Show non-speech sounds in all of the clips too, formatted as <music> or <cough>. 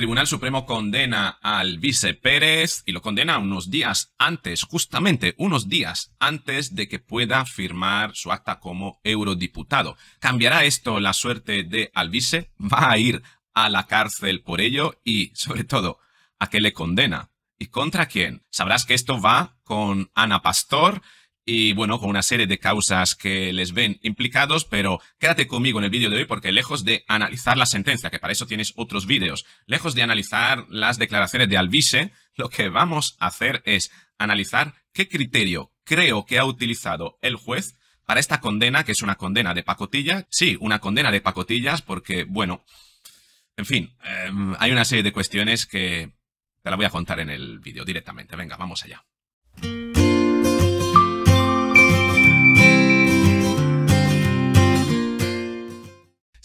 Tribunal Supremo condena al vice Pérez y lo condena unos días antes, justamente unos días antes de que pueda firmar su acta como eurodiputado. ¿Cambiará esto la suerte de Alvise? ¿Va a ir a la cárcel por ello? Y, sobre todo, ¿a qué le condena? ¿Y contra quién? Sabrás que esto va con Ana Pastor, y bueno, con una serie de causas que les ven implicados, pero quédate conmigo en el vídeo de hoy porque lejos de analizar la sentencia, que para eso tienes otros vídeos, lejos de analizar las declaraciones de Alvise, lo que vamos a hacer es analizar qué criterio creo que ha utilizado el juez para esta condena, que es una condena de pacotilla. Sí, una condena de pacotillas porque, bueno, en fin, em, hay una serie de cuestiones que te la voy a contar en el vídeo directamente. Venga, vamos allá.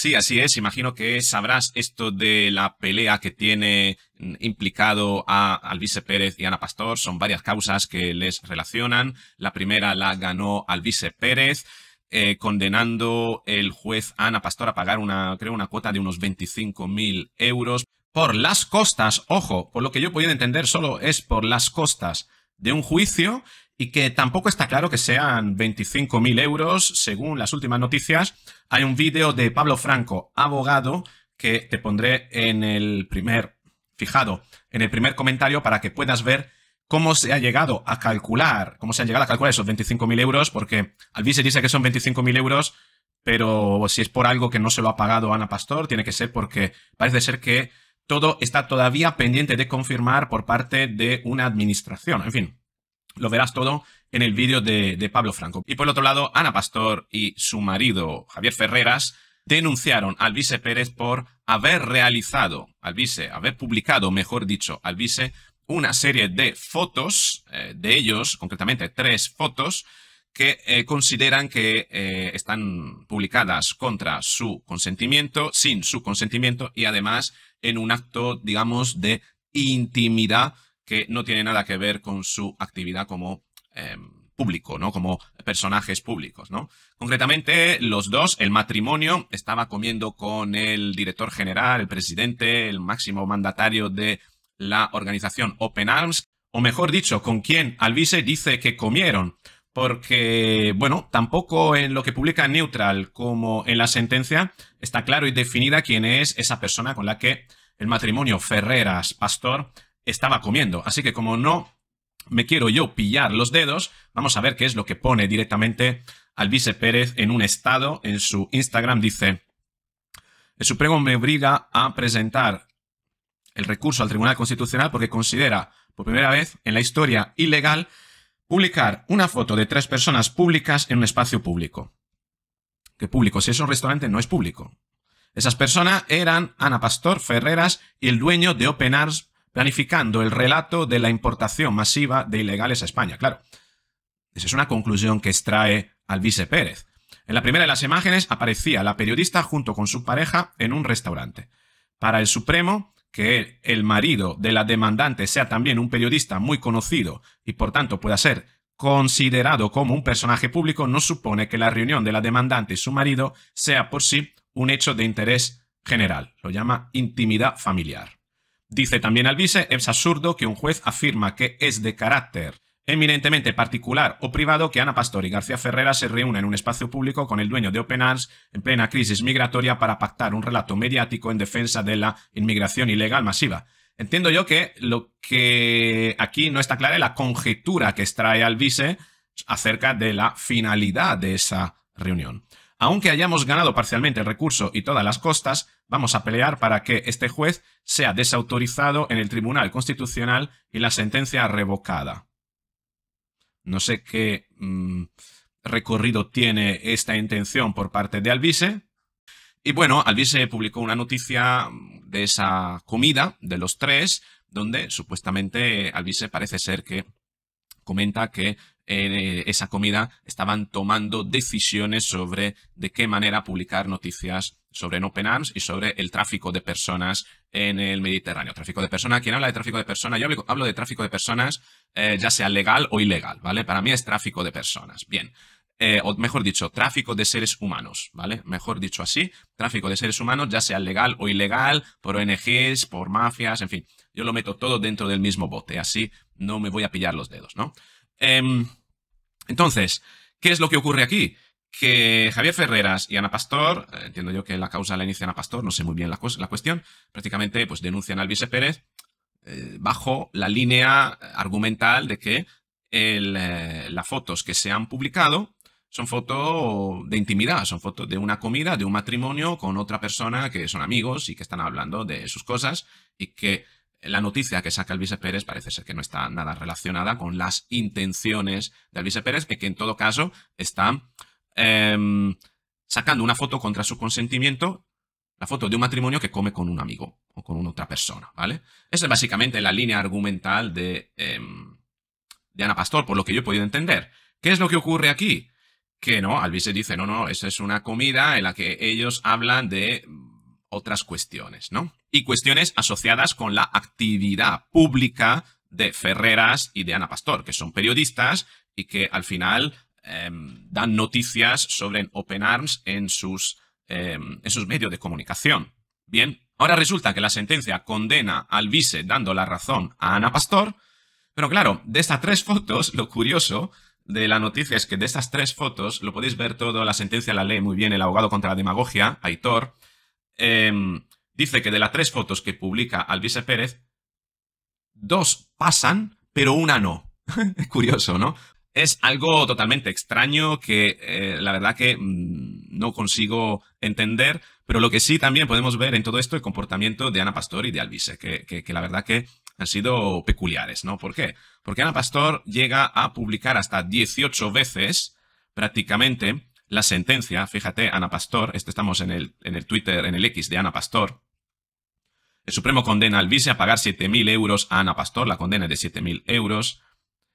Sí, así es. Imagino que sabrás esto de la pelea que tiene mm, implicado a Alvise Pérez y Ana Pastor. Son varias causas que les relacionan. La primera la ganó Alvise Pérez. Eh, condenando el juez Ana Pastor a pagar una, creo, una cuota de unos 25.000 euros por las costas, ojo, por lo que yo he podido entender, solo es por las costas de un juicio y que tampoco está claro que sean 25.000 euros, según las últimas noticias. Hay un vídeo de Pablo Franco, abogado, que te pondré en el primer, fijado, en el primer comentario para que puedas ver cómo se ha llegado a calcular, cómo se ha llegado a calcular esos 25.000 euros, porque Alvise dice que son 25.000 euros, pero si es por algo que no se lo ha pagado Ana Pastor, tiene que ser porque parece ser que todo está todavía pendiente de confirmar por parte de una administración. En fin, lo verás todo en el vídeo de, Pablo Franco. Y por otro lado, Ana Pastor y su marido Javier Ferreras denunciaron al vice Pérez por haber realizado, al vice, haber publicado, mejor dicho, al vice, una serie de fotos, eh, de ellos, concretamente tres fotos, que eh, consideran que eh, están publicadas contra su consentimiento, sin su consentimiento y además en un acto, digamos, de intimidad que no tiene nada que ver con su actividad como em, público, ¿no? Como personajes públicos, ¿no? Concretamente, los dos, el matrimonio, estaba comiendo con el director general, el presidente, el máximo mandatario de la organización Open Arms, o mejor dicho, con quien Alvise dice que comieron. Porque, bueno, tampoco en lo que publica Neutral como en la sentencia está claro y definida quién es esa persona con la que el matrimonio Ferreras Pastor estaba comiendo. Así que como no me quiero yo pillar los dedos, vamos a ver qué es lo que pone directamente Alvise Pérez en un estado en su Instagram. Dice, el Supremo me obliga a presentar el recurso al Tribunal Constitucional porque considera por primera vez en la historia ilegal publicar una foto de tres personas públicas en un espacio público. ¿Qué público? Si es un restaurante, no es público. Esas personas eran Ana Pastor Ferreras y el dueño de Open Arms planificando el relato de la importación masiva de ilegales a España. Claro, esa es una conclusión que extrae Alvise Pérez. En la primera de las imágenes aparecía la periodista junto con su pareja en un restaurante. Para el Supremo, que el marido de la demandante sea también un periodista muy conocido y por tanto pueda ser considerado como un personaje público, no supone que la reunión de la demandante y su marido sea por sí un hecho de interés general. Lo llama intimidad familiar. Dice también Alvise, es absurdo que un juez afirma que es de carácter eminentemente particular o privado que Ana Pastor y García Ferrera se reúnan en un espacio público con el dueño de Open Arms en plena crisis migratoria para pactar un relato mediático en defensa de la inmigración ilegal masiva. Entiendo yo que lo que aquí no está clara es la conjetura que extrae Alvise acerca de la finalidad de esa reunión. Aunque hayamos ganado parcialmente el recurso y todas las costas, vamos a pelear para que este juez sea desautorizado en el Tribunal Constitucional y la sentencia revocada. No sé qué mm, recorrido tiene esta intención por parte de Alvise. Y bueno, Alvise publicó una noticia de esa comida de los tres, donde supuestamente Alvise parece ser que comenta que eh, esa comida estaban tomando decisiones sobre de qué manera publicar noticias sobre Open Arms y sobre el tráfico de personas en el Mediterráneo. Tráfico de personas, ¿quién habla de tráfico de personas? Yo hablo, de tráfico de personas, eh, ya sea legal o ilegal, ¿vale? Para mí es tráfico de personas. Bien. eh, o mejor dicho, tráfico de seres humanos, ¿vale? Mejor dicho así, tráfico de seres humanos, ya sea legal o ilegal, por ONGs, por mafias, en fin. Yo lo meto todo dentro del mismo bote, así no me voy a pillar los dedos, ¿no? Em, entonces, ¿qué es lo que ocurre aquí? Que Javier Ferreras y Ana Pastor, eh, entiendo yo que la causa la inicia Ana Pastor, no sé muy bien la, cuestión, prácticamente pues denuncian al vice Pérez eh, bajo la línea argumental de que eh, las fotos que se han publicado son fotos de intimidad, son fotos de una comida, de un matrimonio con otra persona que son amigos y que están hablando de sus cosas y que la noticia que saca el vice Pérez parece ser que no está nada relacionada con las intenciones del vice Pérez que en todo caso está em, sacando una foto contra su consentimiento, la foto de un matrimonio que come con un amigo o con otra persona, ¿vale? Esa es básicamente la línea argumental de, em, de Ana Pastor, por lo que yo he podido entender. ¿Qué es lo que ocurre aquí? Que no, Alvise dice, no, no, esa es una comida en la que ellos hablan de otras cuestiones, ¿no? Y cuestiones asociadas con la actividad pública de Ferreras y de Ana Pastor, que son periodistas y que al final em, dan noticias sobre Open Arms en sus, em, en sus medios de comunicación. Bien, ahora resulta que la sentencia condena al vice dando la razón a Ana Pastor, pero claro, de estas tres fotos, lo curioso de la noticia es que de estas tres fotos, lo podéis ver todo, la sentencia la lee muy bien el abogado contra la demagogia, Aitor, em, dice que de las tres fotos que publica Alvise Pérez, dos pasan, pero una no. <laughs> es curioso, ¿no? Es algo totalmente extraño que eh, la verdad que mm, no consigo entender, pero lo que sí también podemos ver en todo esto el comportamiento de Ana Pastor y de Alvise, que, que la verdad que han sido peculiares, ¿no? ¿Por qué? Porque Ana Pastor llega a publicar hasta 18 veces prácticamente la sentencia, fíjate, Ana Pastor, este estamos en el, en el Twitter, en el X de Ana Pastor, el Supremo condena al vice a pagar 7.000 euros a Ana Pastor, la condena es de 7.000 euros.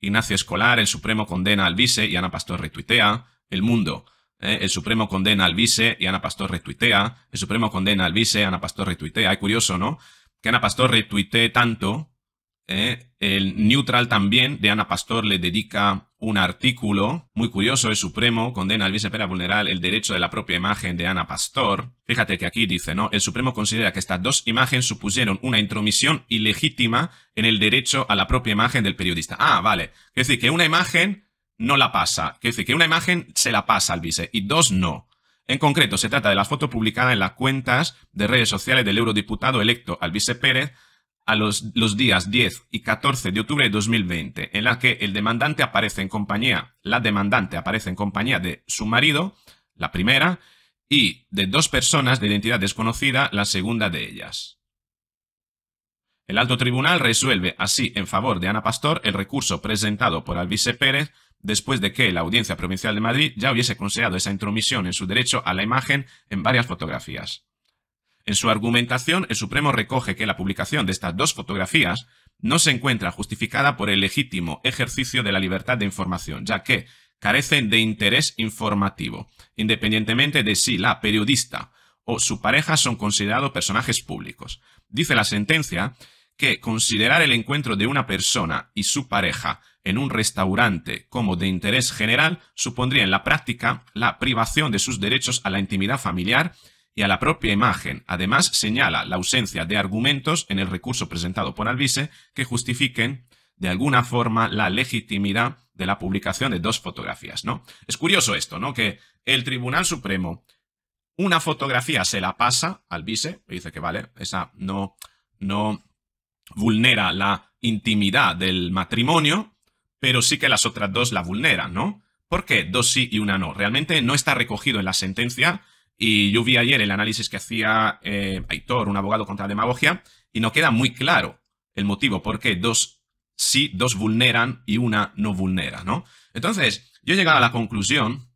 Ignacio Escolar, el Supremo condena al vice y Ana Pastor retuitea. El Mundo, eh, el Supremo condena al vice y Ana Pastor retuitea. El Supremo condena al vice, Ana Pastor retuitea. Es curioso, ¿no? que Ana Pastor retuitee tanto. ¿Eh? el Neutral también de Ana Pastor le dedica un artículo muy curioso. El Supremo condena al vicepera a vulnerar el derecho de la propia imagen de Ana Pastor. Fíjate que aquí dice, ¿no? El Supremo considera que estas dos imágenes supusieron una intromisión ilegítima en el derecho a la propia imagen del periodista. Ah, vale. Es decir, que una imagen no la pasa. Es decir, que una imagen se la pasa al vice y dos no. En concreto, se trata de la foto publicada en las cuentas de redes sociales del eurodiputado electo Alvise Pérez a los, días 10 y 14 de octubre de 2020, en la que el demandante aparece en compañía, la demandante aparece en compañía de su marido, la primera, y de dos personas de identidad desconocida, la segunda de ellas. El alto tribunal resuelve así en favor de Ana Pastor el recurso presentado por Alvise Pérez después de que la Audiencia Provincial de Madrid ya hubiese considerado esa intromisión en su derecho a la imagen en varias fotografías. En su argumentación, el Supremo recoge que la publicación de estas dos fotografías no se encuentra justificada por el legítimo ejercicio de la libertad de información, ya que carecen de interés informativo, independientemente de si la periodista o su pareja son considerados personajes públicos. Dice la sentencia que considerar el encuentro de una persona y su pareja en un restaurante como de interés general supondría en la práctica la privación de sus derechos a la intimidad familiar y a la propia imagen. Además, señala la ausencia de argumentos en el recurso presentado por Alvise que justifiquen de alguna forma la legitimidad de la publicación de dos fotografías, ¿no? Es curioso esto, ¿no? Que el Tribunal Supremo una fotografía se la pasa al vice, dice que vale, esa no, no vulnera la intimidad del matrimonio, pero sí que las otras dos la vulneran, ¿no? ¿Por qué dos sí y una no? Realmente no está recogido en la sentencia y yo vi ayer el análisis que hacía eh, Aitor, un abogado contra la demagogia, y no queda muy claro el motivo por qué dos sí, dos vulneran y una no vulnera, ¿no? Entonces, yo he llegado a la conclusión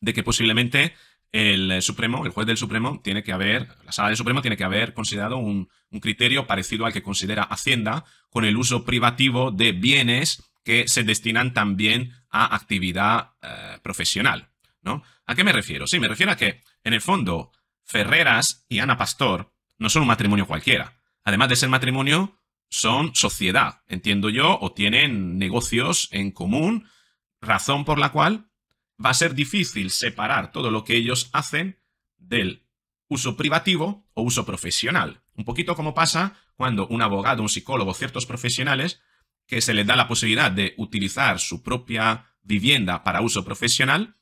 de que posiblemente el Supremo, el juez del Supremo, tiene que haber, la sala del Supremo tiene que haber considerado un, criterio parecido al que considera Hacienda con el uso privativo de bienes que se destinan también a actividad eh, profesional. ¿no? ¿A qué me refiero? Sí, me refiero a que, en el fondo, Ferreras y Ana Pastor no son un matrimonio cualquiera. Además de ser matrimonio, son sociedad, entiendo yo, o tienen negocios en común, razón por la cual va a ser difícil separar todo lo que ellos hacen del uso privativo o uso profesional. Un poquito como pasa cuando un abogado, un psicólogo, ciertos profesionales que se les da la posibilidad de utilizar su propia vivienda para uso profesional,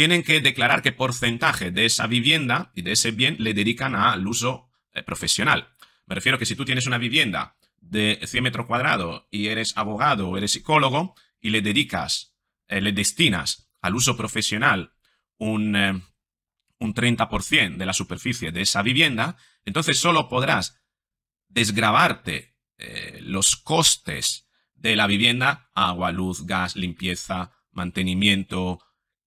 tienen que declarar qué porcentaje de esa vivienda y de ese bien le dedican al uso eh, profesional. Me refiero que si tú tienes una vivienda de 100 metros cuadrados y eres abogado o eres psicólogo y le dedicas, eh, le destinas al uso profesional un, eh, un 30% de la superficie de esa vivienda, entonces solo podrás desgrabarte eh, los costes de la vivienda, agua, luz, gas, limpieza, mantenimiento,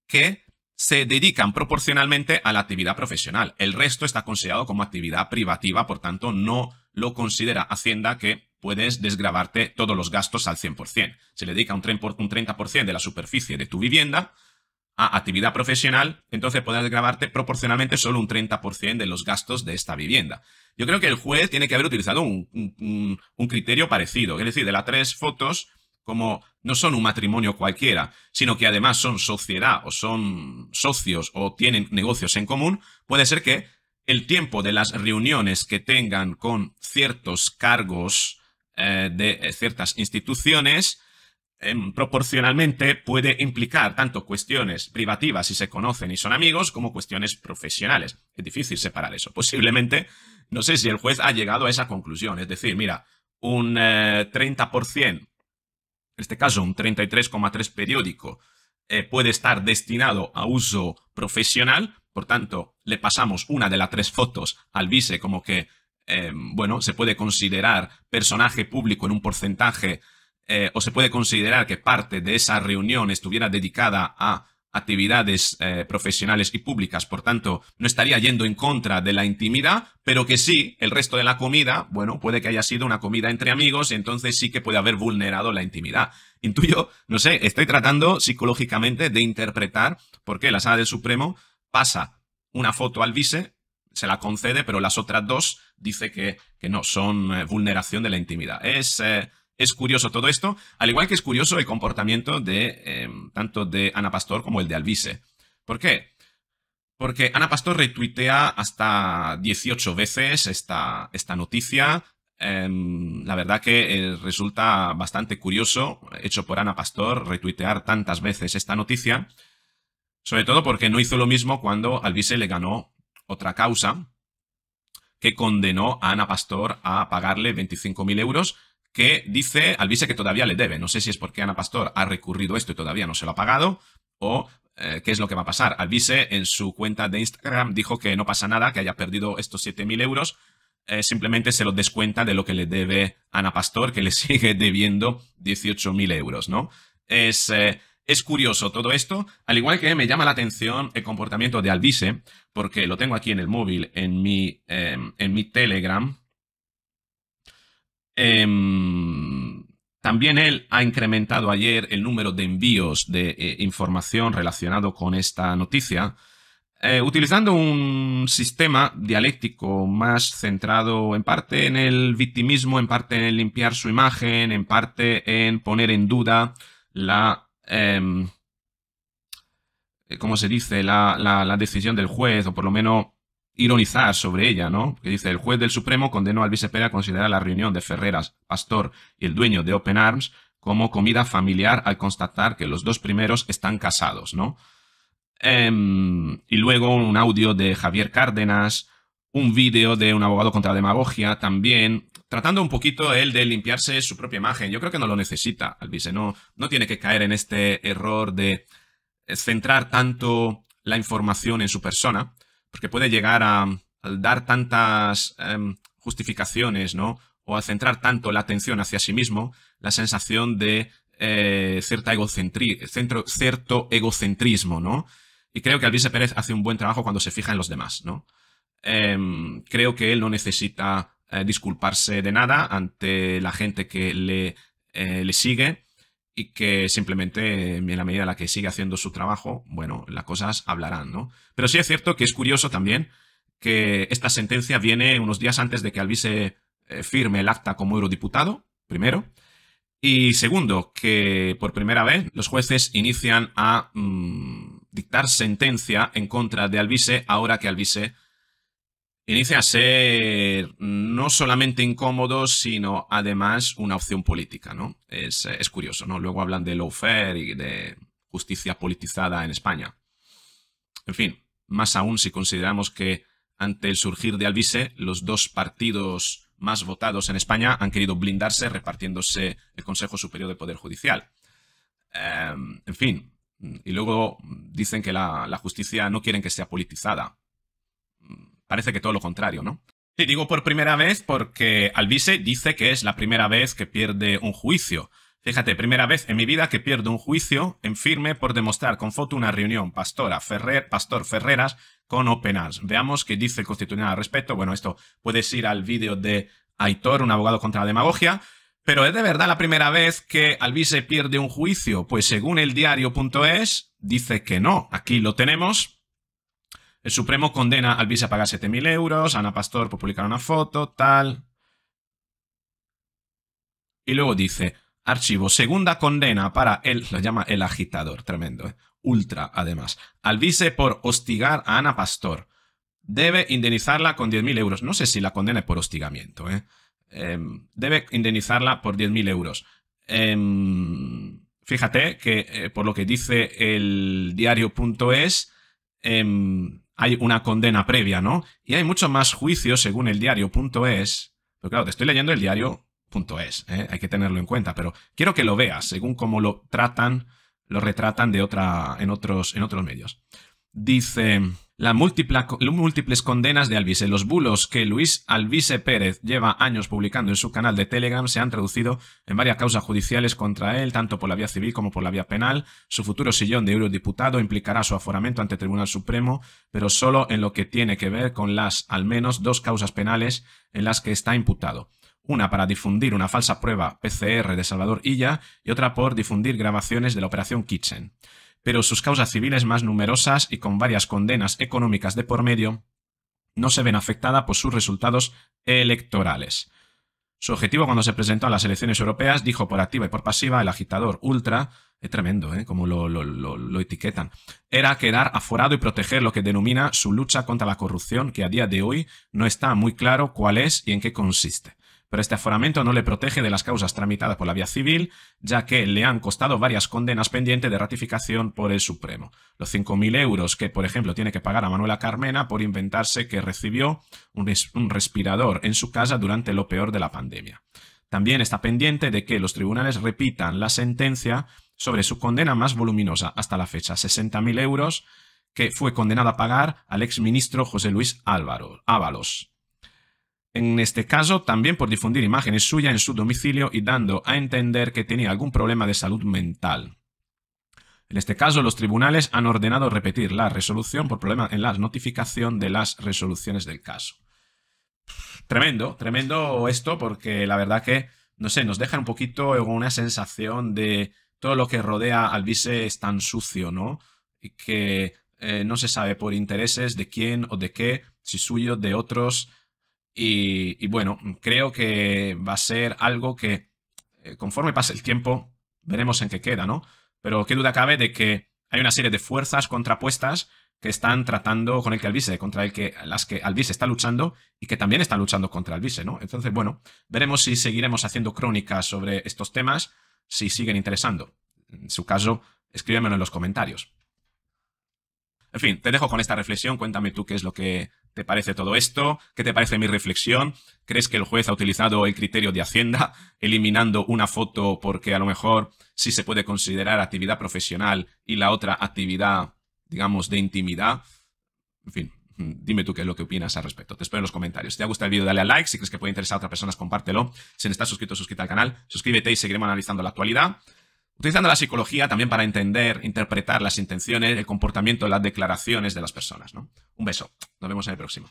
que se dedican proporcionalmente a la actividad profesional. El resto está considerado como actividad privativa, por tanto no lo considera Hacienda que puedes desgrabarte todos los gastos al 100%. Se le dedica un 30% de la superficie de tu vivienda a actividad profesional, entonces podrás grabarte proporcionalmente solo un 30% de los gastos de esta vivienda. Yo creo que el juez tiene que haber utilizado un, criterio parecido, es decir, de las tres fotos, como no son un matrimonio cualquiera, sino que además son sociedad o son socios o tienen negocios en común, puede ser que el tiempo de las reuniones que tengan con ciertos cargos eh, de ciertas instituciones Em, proporcionalmente puede implicar tanto cuestiones privativas si se conocen y son amigos como cuestiones profesionales. Es difícil separar eso. Posiblemente, no sé si el juez ha llegado a esa conclusión. Es decir, mira, un 30%, eh, en este caso un 33,3 periódico, eh, puede estar destinado a uso profesional. Por tanto, le pasamos una de las tres fotos al vice como que, em, bueno, se puede considerar personaje público en un porcentaje eh, o se puede considerar que parte de esa reunión estuviera dedicada a actividades eh, profesionales y públicas, por tanto, no estaría yendo en contra de la intimidad, pero que sí, el resto de la comida, bueno, puede que haya sido una comida entre amigos y entonces sí que puede haber vulnerado la intimidad. Intuyo, no sé, estoy tratando psicológicamente de interpretar por qué la sala del Supremo pasa una foto al vice, se la concede, pero las otras dos dice que, que no, son eh, vulneración de la intimidad. Es es curioso todo esto, al igual que es curioso el comportamiento de eh, tanto de Ana Pastor como el de Alvise. ¿Por qué? Porque Ana Pastor retuitea hasta 18 veces esta, esta noticia. Em, la verdad que eh, resulta bastante curioso, hecho por Ana Pastor, retuitear tantas veces esta noticia. Sobre todo porque no hizo lo mismo cuando Alvise le ganó otra causa que condenó a Ana Pastor a pagarle 25.000 euros que dice Alvise que todavía le debe. No sé si es porque Ana Pastor ha recurrido esto y todavía no se lo ha pagado o eh, qué es lo que va a pasar. Alvise en su cuenta de Instagram dijo que no pasa nada, que haya perdido estos 7.000 euros. Eh, simplemente se lo descuenta de lo que le debe Ana Pastor, que le <laughs> sigue debiendo 18.000 euros, ¿no? Es, eh, es curioso todo esto, al igual que me llama la atención el comportamiento de Alvise, porque lo tengo aquí en el móvil, en mi, en mi Telegram, Em, también él ha incrementado ayer el número de envíos de eh, información relacionado con esta noticia, eh, utilizando un sistema dialéctico más centrado en parte en el victimismo, en parte en limpiar su imagen, en parte en poner en duda la... Em, ¿Cómo se dice? La, la decisión del juez, o por lo menos ironizar sobre ella, ¿no? Que dice, el juez del Supremo condenó al vicepera a considerar la reunión de Ferreras, Pastor y el dueño de Open Arms como comida familiar al constatar que los dos primeros están casados, ¿no? Em, y luego un audio de Javier Cárdenas, un vídeo de un abogado contra la demagogia también, tratando un poquito él de limpiarse su propia imagen. Yo creo que no lo necesita, Alvise, no, no tiene que caer en este error de centrar tanto la información en su persona, porque puede llegar a, dar tantas em, justificaciones, ¿no? O a centrar tanto la atención hacia sí mismo, la sensación de eh, cierto egocentrismo, ¿no? Y creo que Alvise Pérez hace un buen trabajo cuando se fija en los demás, ¿no? Em, creo que él no necesita eh, disculparse de nada ante la gente que le, eh, le sigue y que simplemente en la medida en la que sigue haciendo su trabajo, bueno, las cosas hablarán, ¿no? Pero sí es cierto que es curioso también que esta sentencia viene unos días antes de que Alvise eh, firme el acta como eurodiputado, primero, Y segundo, que por primera vez los jueces inician a mm, dictar sentencia en contra de Alvise ahora que Alvise inicia a ser no solamente incómodo, sino además una opción política, ¿no? Es, es curioso, ¿no? Luego hablan de lawfare y de justicia politizada en España. En fin, más aún si consideramos que ante el surgir de Alvise, los dos partidos más votados en España han querido blindarse repartiéndose el Consejo Superior del Poder Judicial. Em, en fin, y luego dicen que la, justicia no quieren que sea politizada. Parece que todo lo contrario, ¿no? Sí, digo por primera vez porque Alvise dice que es la primera vez que pierde un juicio. Fíjate, primera vez en mi vida que pierdo un juicio en firme por demostrar con foto una reunión pastora Ferrer, Pastor Ferreras con Openars. Veamos qué dice el Constitucional al respecto. Bueno, esto puedes ir al vídeo de Aitor, un abogado contra la demagogia. Pero ¿es de verdad la primera vez que Alvise pierde un juicio? Pues según el diario.es, dice que no. Aquí lo tenemos. El Supremo condena a Alvise a pagar 7.000 euros, Ana Pastor por publicar una foto, tal. Y luego dice, Archivo, segunda condena para él, lo llama el agitador, tremendo, ¿eh? ultra además. Alvise por hostigar a Ana Pastor. Debe indemnizarla con 10.000 euros. No sé si la condena por hostigamiento. ¿eh? Em, debe indemnizarla por 10.000 euros. Em, fíjate que eh, por lo que dice el diario.es hay una condena previa, ¿no? Y hay muchos más juicios según el diario.es. Pero claro, te estoy leyendo el diario es. ¿eh? Hay que tenerlo en cuenta, pero quiero que lo veas según cómo lo tratan, lo retratan de otra, en, otros, en otros medios. Dice, las múltiples condenas de Alvise. Los bulos que Luis Alvise Pérez lleva años publicando en su canal de Telegram se han traducido en varias causas judiciales contra él, tanto por la vía civil como por la vía penal. Su futuro sillón de eurodiputado implicará su aforamiento ante el Tribunal Supremo, pero solo en lo que tiene que ver con las, al menos, dos causas penales en las que está imputado una para difundir una falsa prueba PCR de Salvador Illa y otra por difundir grabaciones de la Operación Kitchen. Pero sus causas civiles más numerosas y con varias condenas económicas de por medio no se ven afectadas por sus resultados electorales. Su objetivo cuando se presentó a las elecciones europeas, dijo por activa y por pasiva el agitador ultra, es tremendo, ¿eh? como lo, lo, etiquetan, era quedar aforado y proteger lo que denomina su lucha contra la corrupción, que a día de hoy no está muy claro cuál es y en qué consiste pero este aforamiento no le protege de las causas tramitadas por la vía civil, ya que le han costado varias condenas pendientes de ratificación por el Supremo. Los 5.000 euros que, por ejemplo, tiene que pagar a Manuela Carmena por inventarse que recibió un, un respirador en su casa durante lo peor de la pandemia. También está pendiente de que los tribunales repitan la sentencia sobre su condena más voluminosa hasta la fecha, 60.000 euros, que fue condenado a pagar al exministro José Luis Álvaro, Ábalos en este caso también por difundir imágenes suyas en su domicilio y dando a entender que tenía algún problema de salud mental. En este caso, los tribunales han ordenado repetir la resolución por problema en la notificación de las resoluciones del caso. Tremendo, tremendo esto porque la verdad que, no sé, nos deja un poquito una sensación de todo lo que rodea al vice es tan sucio, ¿no? Y que eh, no se sabe por intereses de quién o de qué, si suyo, de otros, y, bueno, creo que va a ser algo que eh, conforme pase el tiempo veremos en qué queda, ¿no? Pero qué duda cabe de que hay una serie de fuerzas contrapuestas que están tratando con el que Alvise, contra el que, las que Alvise está luchando y que también están luchando contra Alvise, ¿no? Entonces, bueno, veremos si seguiremos haciendo crónicas sobre estos temas, si siguen interesando. En su caso, escríbemelo en los comentarios. En fin, te dejo con esta reflexión. Cuéntame tú qué es lo que te parece todo esto, qué te parece mi reflexión. ¿Crees que el juez ha utilizado el criterio de Hacienda, eliminando una foto porque a lo mejor sí se puede considerar actividad profesional y la otra actividad, digamos, de intimidad? En fin, dime tú qué es lo que opinas al respecto. Te espero en los comentarios. Si te ha gustado el vídeo, dale a like. Si crees que puede interesar a otras personas, compártelo. Si no estás suscrito, suscríbete al canal. Suscríbete y seguiremos analizando la actualidad. Utilizando la psicología también para entender, interpretar las intenciones, el comportamiento, las declaraciones de las personas. ¿no? Un beso. Nos vemos en el próximo.